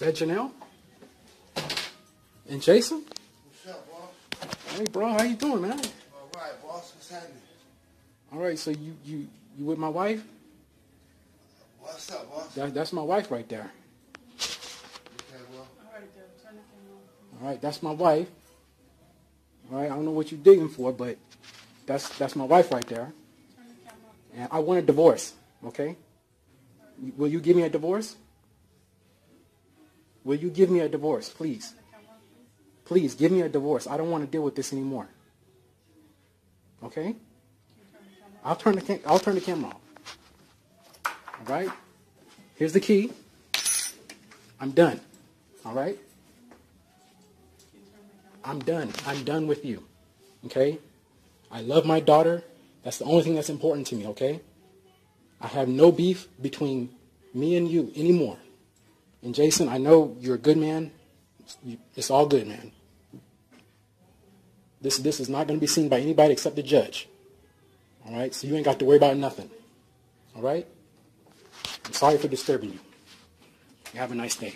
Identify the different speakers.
Speaker 1: that Janelle? And Jason?
Speaker 2: What's up, boss?
Speaker 1: Hey, bro, how you doing, man?
Speaker 2: All right, boss. What's happening?
Speaker 1: All right, so you you you with my wife?
Speaker 2: What's up, boss?
Speaker 1: That, that's my wife right there.
Speaker 2: Okay, well,
Speaker 1: All right, that's my wife. All right, I don't know what you're digging for, but that's that's my wife right there. And I want a divorce. Okay? Will you give me a divorce? Will you give me a divorce, please? Please give me a divorce. I don't want to deal with this anymore. Okay? I'll turn the cam- I'll turn the camera off. All right? Here's the key. I'm done. All right? I'm done. I'm done with you. Okay? I love my daughter. That's the only thing that's important to me, okay? I have no beef between me and you anymore. And Jason, I know you're a good man. It's all good, man. This, this is not going to be seen by anybody except the judge. All right? So you ain't got to worry about nothing. All right? I'm sorry for disturbing you. You have a nice day.